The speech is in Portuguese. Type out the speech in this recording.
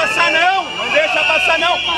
passar não! Não deixa passar não!